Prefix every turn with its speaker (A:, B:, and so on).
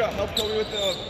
A: Sasha, help Kobe with the,